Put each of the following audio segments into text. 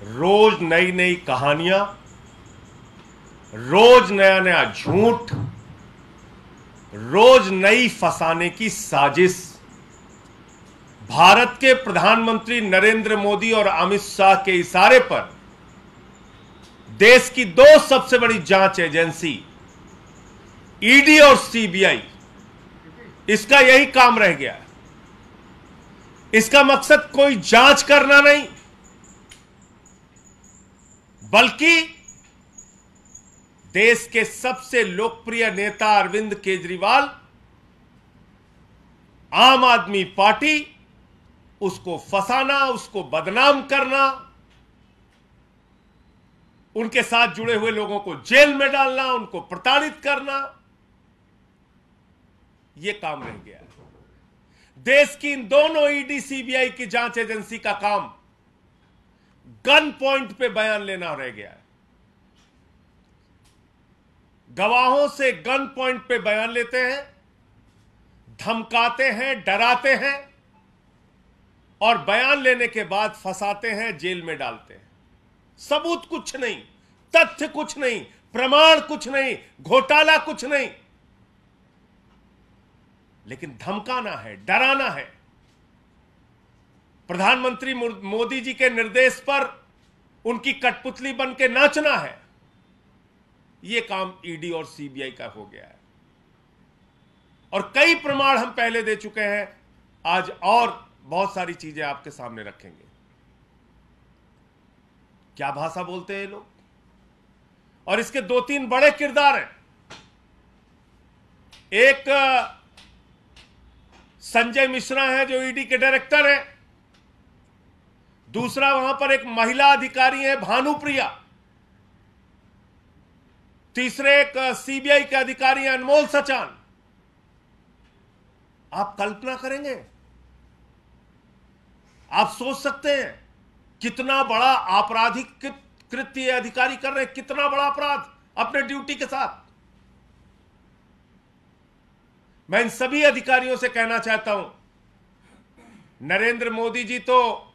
रोज नई नई कहानियाँ, रोज नया नया झूठ, रोज नई फसाने की साजिश। भारत के प्रधानमंत्री नरेंद्र मोदी और अमित शाह के इशारे पर देश की दो सबसे बड़ी जाँच एजेंसी, ईडी और सीबीआई, इसका यही काम रह गया इसका मकसद कोई जाँच करना नहीं बल्कि देश के सबसे लोकप्रिय नेता अरविंद केजरीवाल, आम आदमी पार्टी, उसको फंसाना, उसको बदनाम करना, उनके साथ जुड़े हुए लोगों को जेल में डालना, उनको प्रताड़ित करना यह काम रह गया। देश की इन दोनों ईडी सीबीआई की जाँच एजेंसी का काम गन पॉइंट पे बयान लेना रह गया है। गवाहों से गन पॉइंट पे बयान लेते हैं, धमकाते हैं, डराते हैं और बयान लेने के बाद फंसाते हैं, जेल में डालते हैं। सबूत कुछ नहीं, तथ्य कुछ नहीं, प्रमाण कुछ नहीं, घोटाला कुछ नहीं। लेकिन धमकाना है, डराना है। प्रधानमंत्री मोदी जी के निर्देश पर उनकी कठपुतली बन के नाचना है। यह काम ईडी और सीबीआई का हो गया है। और कई प्रमाण हम पहले दे चुके हैं। आज और बहुत सारी चीज़ें आपके सामने रखेंगे। क्या भाषा बोलते हैं लोग? और इसके दो तीन बड़े किरदार हैं। एक, संजय मिश्रा है, जो ईडी के डायरेक्टर हैं। दूसरा वहाँ पर एक महिला अधिकारी है, भानुप्रिया। तीसरे एक सीबीआई के अधिकारी हैं, अनमोल सचान। आप कल्पना करेंगे? आप सोच सकते हैं, कितना बड़ा आपराधिक कृत्य अधिकारी कर रहे हैं, कितना बड़ा अपराध अपने ड्यूटी के साथ। मैं इन सभी अधिकारियों से कहना चाहता हूँ, नरेंद्र मोदी जी तो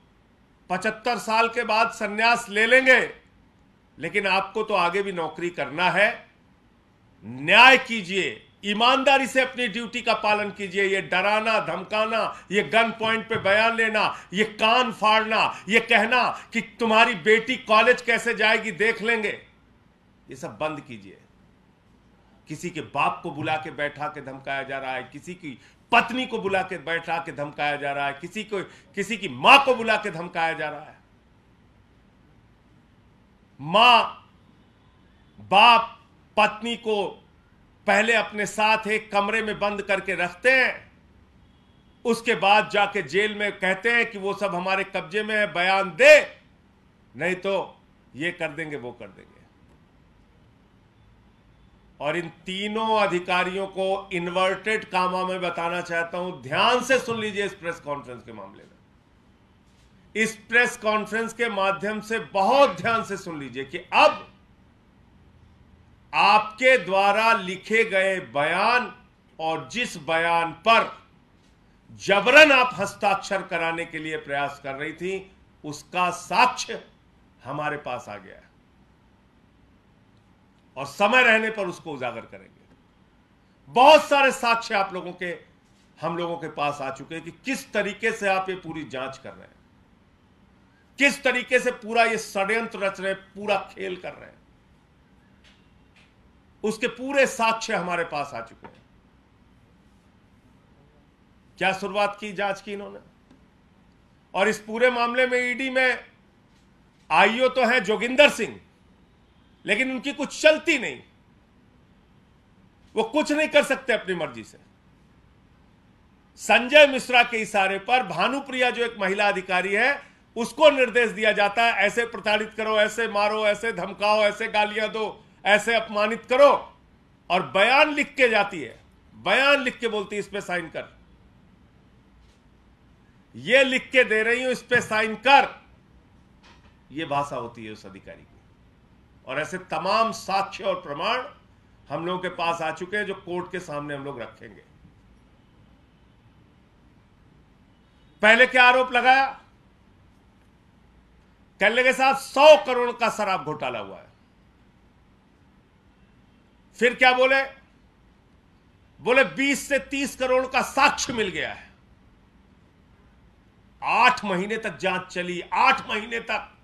75 साल के बाद सन्यास ले लेंगे। लेकिन आपको तो आगे भी नौकरी करना है। न्याय कीजिए, ईमानदारी से अपनी ड्यूटी का पालन कीजिए। ये डराना, धमकाना, ये गन पॉइंट पे बयान लेना, ये कान फाड़ना, ये कहना कि तुम्हारी बेटी कॉलेज कैसे जाएगी, देख लेंगे। ये सब बंद कीजिए। किसी के बाप को बुला के बैठा के धमकाया जा रहा है, किसी की पत्नी को बुला के बैठा के धमकाया जा रहा है, किसी को, किसी की माँ को बुला के धमकाया जा रहा है। माँ, बाप, पत्नी को पहले अपने साथ एक कमरे में बंद करके रखते हैं। उसके बाद जाके जेल में कहते हैं कि वो सब हमारे कब्जे में है, बयान दे। नहीं तो ये कर देंगे, वो कर देंगे। और इन तीनों अधिकारियों को इन्वर्टेड कामा में बताना चाहता हूँ। ध्यान से सुन लीजिए इस प्रेस कॉन्फ्रेंस के मामले में। इस प्रेस कॉन्फ्रेंस के माध्यम से बहुत ध्यान से सुन लीजिए कि अब आपके द्वारा लिखे गए बयान और जिस बयान पर जबरन आप हस्ताक्षर कराने के लिए प्रयास कर रही थी, उसका साक्ष्य हमारे पास आ गया है। और समय रहने पर उसको उजागर करेंगे। बहुत सारे साक्ष्य आप लोगों के, हम लोगों के पास आ चुके हैं कि किस तरीके से आप ये पूरी जाँच कर रहे हैं। किस तरीके से पूरा ये षड्यंत्र रच रहे पूरा खेल कर रहे हैं। उसके पूरे साक्ष्य हमारे पास आ चुके हैं। क्या शुरुआत की जाँच की इन्होंने? और इस पूरे मामले में ईडी में आईओ तो है जोगिंदर सिंह। लेकिन उनकी कुछ चलती नहीं। वो कुछ नहीं कर सकते अपनी मर्ज़ी से। संजय मिश्रा के इशारे पर भानुप्रिया जो एक महिला अधिकारी है, उसको निर्देश दिया जाता है, ऐसे प्रताड़ित करो, ऐसे मारो, ऐसे धमकाओ, ऐसे गालियाँ दो, ऐसे अपमानित करो। और बयान लिख के जाती है। बयान लिख के बोलती है, इस पर साइन कर। ये लिख के दे रही हूँ, इस पर साइन कर। ये भाषा होती है उस अधिकारी की। और ऐसे तमाम साक्ष्य और प्रमाण हम लोगों के पास आ चुके हैं जो कोर्ट के सामने हम लोग रखेंगे। पहले क्या आरोप लगाया? कहने के साथ सौ करोड़ का शराब घोटाला हुआ है। फिर क्या बोले? बोले 20 से 30 करोड़ का साक्ष्य मिल गया है। आठ महीने तक जाँच चली, आठ महीने तक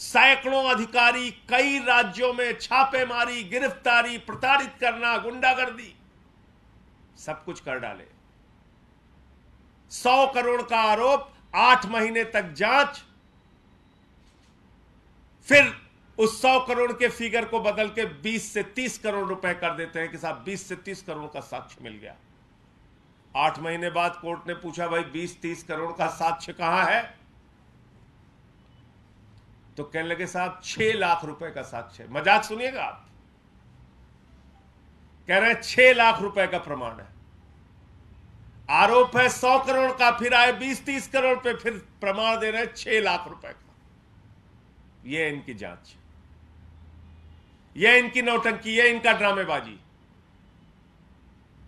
सैकड़ों अधिकारी कई राज्यों में छापेमारी गिरफ्तारी, प्रताड़ित करना, गुंडागर्दी, सब कुछ कर डाले। सौ करोड़ का आरोप, आठ महीने तक जाँच, फिर उस सौ करोड़ के फिगर को बदल के बीस से तीस करोड़ रुपए कर देते हैं कि साहब, बीस से तीस करोड़ का साक्ष्य मिल गया। आठ महीने बाद कोर्ट ने पूछा, भाई, बीस तीस करोड़ का साक्ष्य कहाँ है? तो कहने लगे साहब छह लाख रुपए का साक्ष्य मज़ाक सुनिएगा आप। कह रहे हैं छह लाख रुपए का प्रमाण है। आरोप है सौ करोड़ का फिर आए बीस तीस करोड़ पे फिर प्रमाण दे रहे हैं छह लाख रुपए का। यह इनकी जाँच। यह इनकी नौटंकी यह इनका ड्रामेबाजी।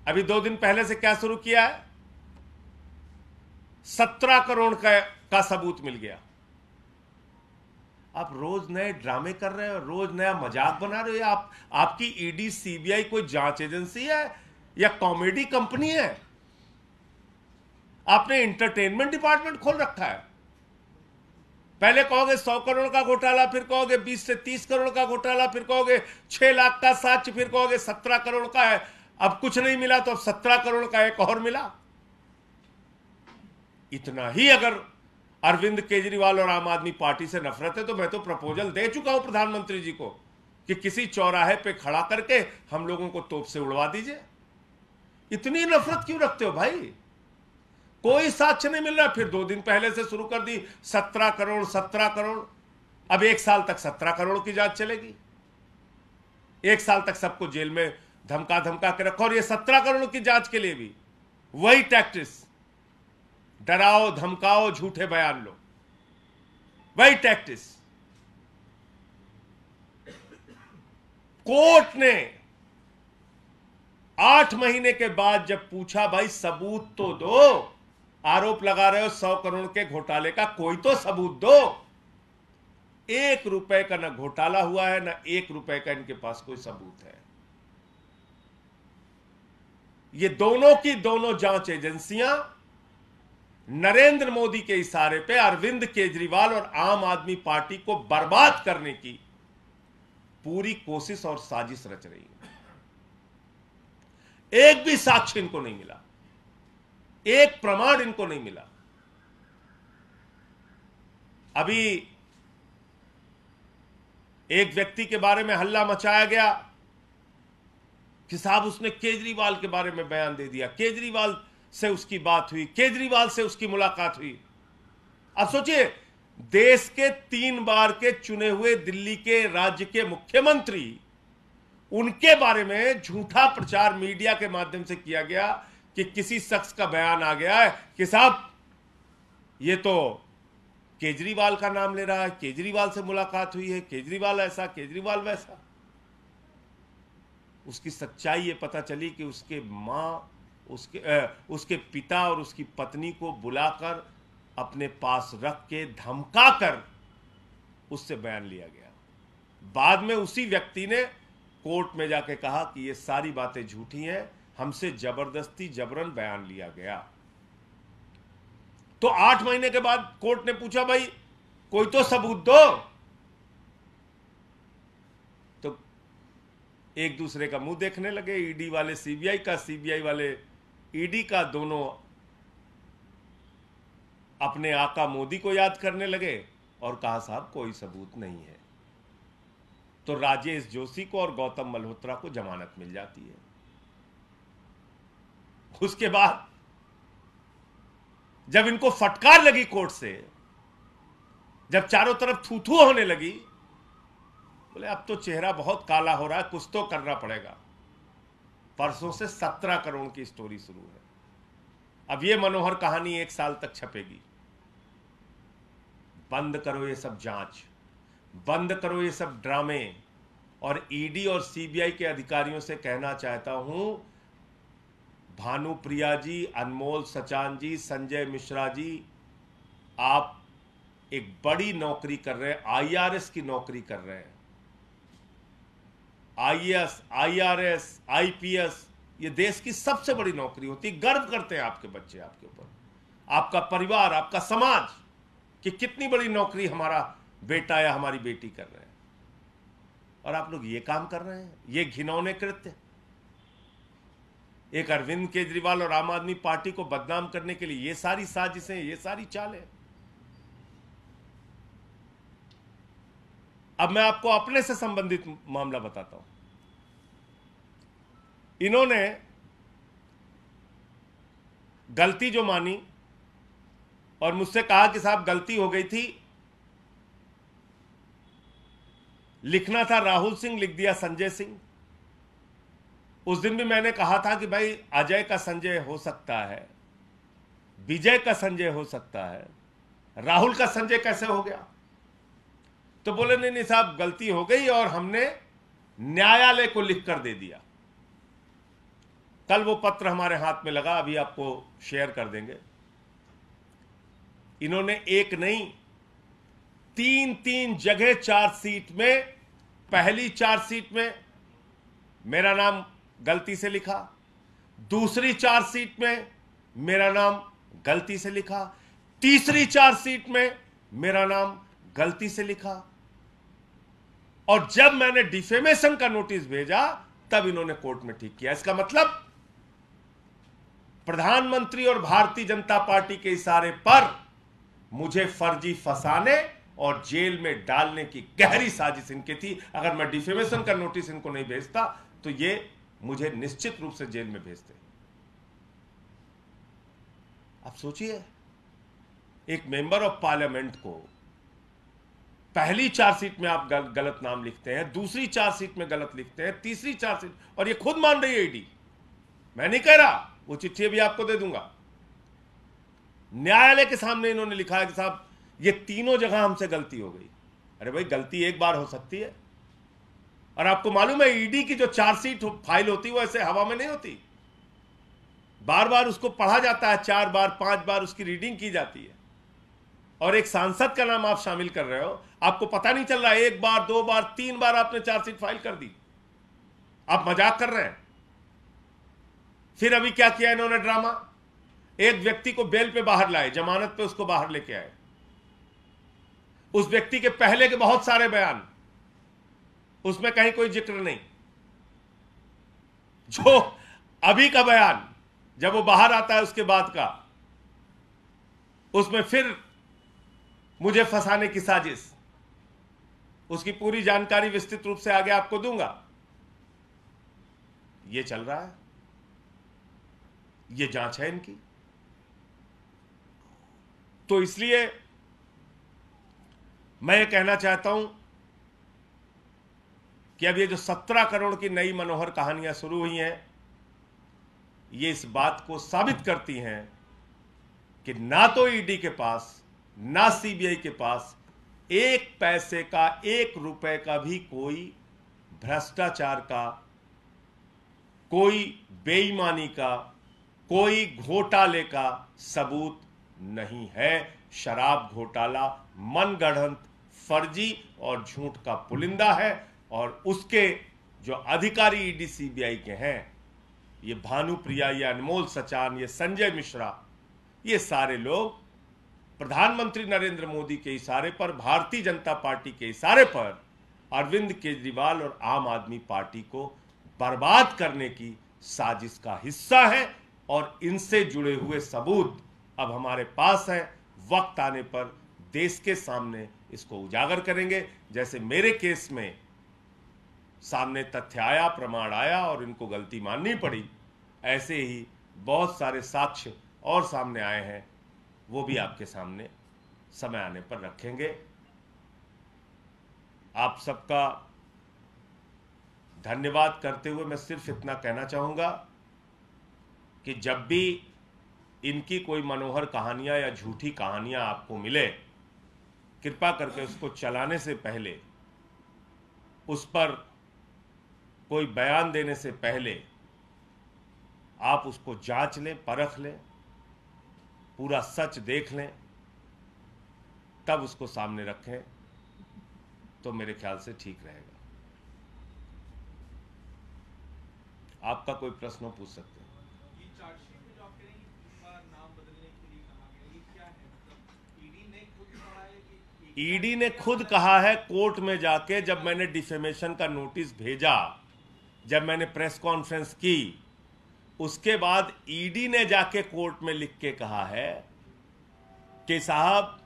अभी दो दिन पहले से क्या शुरू किया है? सत्रह करोड़ का, का सबूत मिल गया। आप रोज नए ड्रामे कर रहे हो, रोज नया मज़ाक बना रहे हो आप, आपकी ईडी सीबीआई कोई जाँच एजेंसी है, या कॉमेडी कंपनी है? आपने इंटरटेनमेंट डिपार्टमेंट खोल रखा है। पहले कहोगे सौ करोड़ का घोटाला, फिर कहोगे बीस से तीस करोड़ का घोटाला, फिर कहोगे छह लाख का साक्ष फिर कहोगे सत्रह करोड़ का है। अब कुछ नहीं मिला तो अब सत्रह करोड़ का एक और मिला। इतना ही अगर अरविंद केजरीवाल और आम आदमी पार्टी से नफरत है तो मैं तो प्रपोजल दे चुका हूँ प्रधानमंत्री जी को कि किसी चौराहे पे खड़ा करके हम लोगों को तोप से उड़वा दीजिए। इतनी नफरत क्यों रखते हो भाई? कोई साक्ष्य नहीं मिल रहा। फिर दो दिन पहले से शुरू कर दी, सत्रह करोड़ सत्रह करोड़। अब एक साल तक सत्रह करोड़ की जाँच चलेगी। एक साल तक सबको जेल में धमका धमका के रखो, और ये सत्रह करोड़ की जाँच के लिए भी। वही टैक्टिस डराओ, धमकाओ, झूठे बयान लो। वही टैक्टिस कोर्ट ने आठ महीने के बाद जब पूछा, भाई, सबूत तो दो। आरोप लगा रहे हो सौ करोड़ के घोटाले का, कोई तो सबूत दो। एक रुपए का ना घोटाला हुआ है, ना एक रुपए का इनके पास कोई सबूत है। ये दोनों की दोनों जाँच एजेंसियाँ नरेंद्र मोदी के इशारे पे अरविंद केजरीवाल और आम आदमी पार्टी को बर्बाद करने की पूरी कोशिश और साजिश रच रही है। एक भी साक्ष्य इनको नहीं मिला। एक प्रमाण इनको नहीं मिला। अभी एक व्यक्ति के बारे में हल्ला मचाया गया, कि साहब उसने केजरीवाल के बारे में बयान दे दिया। केजरीवाल से उसकी बात हुई, केजरीवाल से उसकी मुलाकात हुई। अब सोचिए, देश के तीन बार के चुने हुए दिल्ली के राज्य के मुख्यमंत्री, उनके बारे में झूठा प्रचार मीडिया के माध्यम से किया गया कि किसी शख्स का बयान आ गया है कि साहब, ये तो केजरीवाल का नाम ले रहा है, केजरीवाल से मुलाकात हुई है, केजरीवाल ऐसा, केजरीवाल वैसा। उसकी सच्चाई ये पता चली कि उसके माँ उसके आ, उसके पिता और उसकी पत्नी को बुलाकर अपने पास रख के धमका कर उससे बयान लिया गया। बाद में उसी व्यक्ति ने कोर्ट में जाके कहा कि ये सारी बातें झूठी हैं हमसे ज़बरदस्ती जबरन बयान लिया गया। तो आठ महीने के बाद कोर्ट ने पूछा भाई कोई तो सबूत दो? तो एक दूसरे का मुँह देखने लगे ईडी वाले सीबीआई का सीबीआई वाले ईडी का दोनों अपने आका मोदी को याद करने लगे और कहा, साहब, कोई सबूत नहीं है। तो राजेश जोशी को और गौतम मल्होत्रा को जमानत मिल जाती है। उसके बाद जब इनको फटकार लगी कोर्ट से, जब चारों तरफ़ थू थू होने लगी, बोले, अब तो चेहरा बहुत काला हो रहा है, कुछ तो करना पड़ेगा। परसों से सत्रह करोड़ की स्टोरी शुरू है। अब ये मनोहर कहानी एक साल तक छपेगी। बंद करो ये सब जाँच। बंद करो ये सब ड्रामे। और ईडी और सीबीआई के अधिकारियों से कहना चाहता हूँ, भानु प्रिया जी, अनमोल सचान जी, संजय मिश्रा जी, आप एक बड़ी नौकरी कर रहे हैं आईआरएस की नौकरी कर रहे हैं। आईएएस, आईआरएस, आईपीएस, ये देश की सबसे बड़ी नौकरी होती है गर्व करते हैं आपके बच्चे आपके ऊपर। आपका परिवार, आपका समाज कि कितनी बड़ी नौकरी हमारा बेटा या हमारी बेटी कर रहे हैं। और आप लोग ये काम कर रहे हैं, ये घिनौने कृत्य। एक अरविंद केजरीवाल और आम आदमी पार्टी को बदनाम करने के लिए ये सारी साजिशें, ये सारी चालें। अब मैं आपको अपने से संबंधित मामला बताता हूँ। इन्होंने गलती जो मानी और मुझसे कहा कि साहब, गलती हो गई थी, लिखना था राहुल सिंह, लिख दिया संजय सिंह। उस दिन भी मैंने कहा था कि भाई, अजय का संजय हो सकता है, विजय का संजय हो सकता है, राहुल का संजय कैसे हो गया? तो बोले, नहीं नहीं साहब, गलती हो गई और हमने न्यायालय को लिख कर दे दिया। कल वो पत्र हमारे हाथ में लगा, अभी आपको शेयर कर देंगे। इन्होंने एक नहीं तीन तीन जगह चार सीट में, पहली चार सीट में मेरा नाम गलती से लिखा। दूसरी चार सीट में मेरा नाम गलती से लिखा। तीसरी चार सीट में मेरा नाम गलती से लिखा। और जब मैंने डिफेमेशन का नोटिस भेजा, तब इन्होंने कोर्ट में ठीक किया। इसका मतलब प्रधानमंत्री और भारतीय जनता पार्टी के इशारे पर मुझे फर्जी फंसाने और जेल में डालने की गहरी साजिश इनकी थी। अगर मैं डिफेमेशन का नोटिस इनको नहीं भेजता तो ये मुझे निश्चित रूप से जेल में भेजते। आप सोचिए, एक मेंबर ऑफ़ पार्लियामेंट को पहली चार सीट में आप गल, गलत नाम लिखते हैं दूसरी चार सीट में गलत लिखते हैं तीसरी चार सीट और ये खुद मान रही है ईडी मैं नहीं कह रहा वो चिट्ठी भी आपको दे दूँगा। न्यायालय के सामने इन्होंने लिखा है कि साहब ये तीनों जगह हमसे गलती हो गई। अरे भाई गलती एक बार हो सकती है। और आपको मालूम है ईडी की जो चार्जशीट फ़ाइल होती है वो ऐसे हवा में नहीं होती। बार बार उसको पढ़ा जाता है चार बार पाँच बार उसकी रीडिंग की जाती है। और एक सांसद का नाम आप शामिल कर रहे हो। आपको पता नहीं चल रहा एक बार, दो बार, तीन बार आपने चार्जशीट फ़ाइल कर दी। आप मज़ाक कर रहे हैं। फिर अभी क्या किया इन्होंने ड्रामा? एक व्यक्ति को बेल पे बाहर लाए, जमानत पे उसको बाहर लेके आए। उस व्यक्ति के पहले के बहुत सारे बयान, उसमें कहीं कोई ज़िक्र नहीं। जो अभी का बयान, जब वो बाहर आता है उसके बाद का, उसमें फिर मुझे फंसाने की साजिश। उसकी पूरी जानकारी विस्तृत रूप से आगे आपको दूँगा। ये चल रहा है। ये जाँच है इनकी। तो इसलिए मैं ये कहना चाहता हूँ कि अब ये जो सत्रह करोड़ की नई मनोहर कहानियाँ शुरू हुई हैं, ये इस बात को साबित करती हैं कि ना तो ईडी के पास ना सीबीआई के पास एक पैसे का, एक रुपए का भी कोई भ्रष्टाचार का, कोई बेईमानी का, कोई घोटाले का सबूत नहीं है। शराब घोटाला, मनगढ़ंत फर्जी और झूठ का पुलिंदा है और उसके जो अधिकारी ईडी सीबीआई के हैं, ये भानुप्रिया, ये अनमोल सचान, ये संजय मिश्रा, ये सारे लोग प्रधानमंत्री नरेंद्र मोदी के इशारे पर, भारतीय जनता पार्टी के इशारे पर अरविंद केजरीवाल और आम आदमी पार्टी को बर्बाद करने की साजिश का हिस्सा है और इनसे जुड़े हुए सबूत अब हमारे पास हैं। वक्त आने पर देश के सामने इसको उजागर करेंगे। जैसे मेरे केस में सामने तथ्य आया, प्रमाण आया और इनको गलती माननी पड़ी, ऐसे ही बहुत सारे साक्ष्य और सामने आए हैं। वो भी आपके सामने समय आने पर रखेंगे। आप सबका धन्यवाद करते हुए मैं सिर्फ़ इतना कहना चाहूँगा कि जब भी इनकी कोई मनोहर कहानियाँ या झूठी कहानियाँ आपको मिले, कृपा करके उसको चलाने से पहले, उस पर कोई बयान देने से पहले, आप उसको जाँच लें, परख लें पूरा सच देख लें तब उसको सामने रखें तो मेरे ख्याल से ठीक रहेगा। आपका कोई प्रश्न पूछ सकते हैं। ईडी ने खुद कहा है कोर्ट में जाके जब मैंने डिफेमेशन का नोटिस भेजा जब मैंने प्रेस कॉन्फ्रेंस की उसके बाद ईडी ने जाके कोर्ट में लिख के कहा है कि साहब,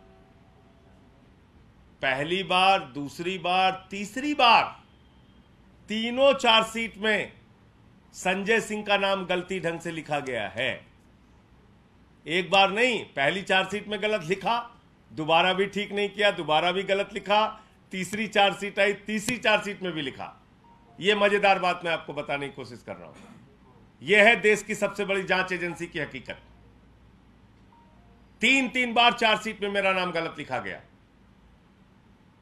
पहली बार, दूसरी बार, तीसरी बार, तीनों चार्जशीट में संजय सिंह का नाम गलती ढंग से लिखा गया है। एक बार नहीं, पहली चार्जशीट में गलत लिखा, दोबारा भी ठीक नहीं किया, दोबारा भी गलत लिखा, तीसरी चार्जशीट आई, तीसरी चार्जशीट में भी लिखा। यह मज़ेदार बात मैं आपको बताने की कोशिश कर रहा हूँ। यह है देश की सबसे बड़ी जाँच एजेंसी की हकीकत। तीन तीन बार चार्जशीट में मेरा नाम गलत लिखा गया।